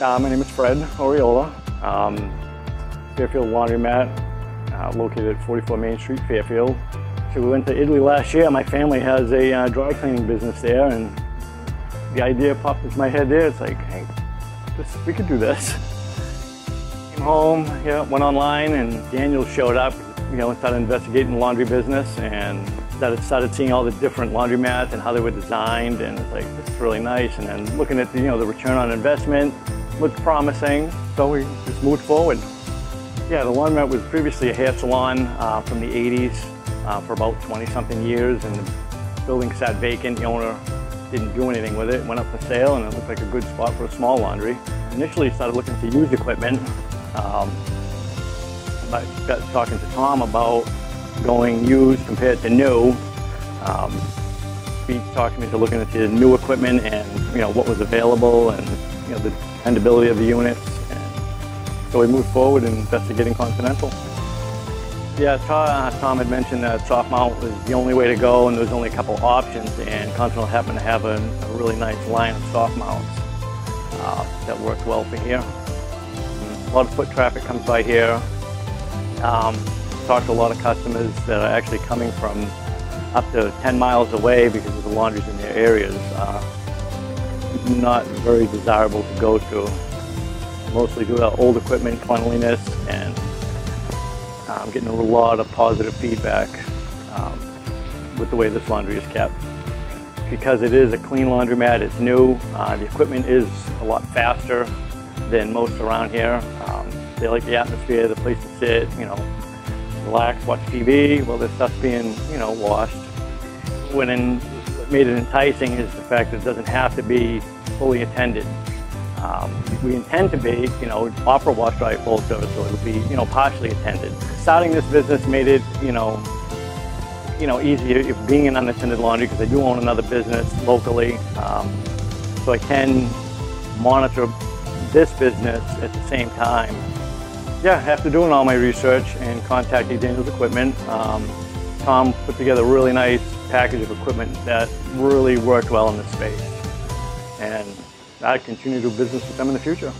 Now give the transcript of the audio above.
Uh, my name is Fred Oriola. Um, Fairfield Laundromat, uh, located at 44 Main Street, Fairfield. So we went to Italy last year. My family has a uh, dry cleaning business there, and the idea popped into my head there. It's like, hey, this, we could do this. Came home, yeah, went online, and Daniel showed up. You know, started investigating the laundry business, and started, started seeing all the different laundromats and how they were designed, and it's like, is really nice. And then looking at the, you know, the return on investment looked promising, so we just moved forward. Yeah, the laundromat was previously a hair salon uh, from the 80s uh, for about 20 something years, and the building sat vacant. The owner didn't do anything with it, went up for sale, and it looked like a good spot for a small laundry. Initially started looking for used equipment. Um, I got talking to Tom about going used compared to new. Um, he talked me to looking at the new equipment and you know what was available and you know the dependability of the units. And so we moved forward in investigating Continental. Yeah, uh, Tom had mentioned that soft mount was the only way to go and there was only a couple options and Continental happened to have a, a really nice line of soft mounts uh, that worked well for here. A lot of foot traffic comes by here. Um, talked to a lot of customers that are actually coming from up to 10 miles away because of the laundries in their areas. Uh, not very desirable to go to. Mostly due to old equipment, cleanliness, and I'm um, getting a lot of positive feedback um, with the way this laundry is kept. Because it is a clean laundromat, it's new, uh, the equipment is a lot faster than most around here. Um, they like the atmosphere, the place to sit, you know, relax, watch TV while this stuff's being, you know, washed. What, in, what made it enticing is the fact that it doesn't have to be fully attended. Um, we intend to be, you know, offer wash dry fold service, so it'll be, you know, partially attended. Starting this business made it, you know, you know, easier if being an unattended laundry because I do own another business locally, um, so I can monitor this business at the same time yeah, after doing all my research and contacting Daniels Equipment, um, Tom put together a really nice package of equipment that really worked well in this space. And I continue to do business with them in the future.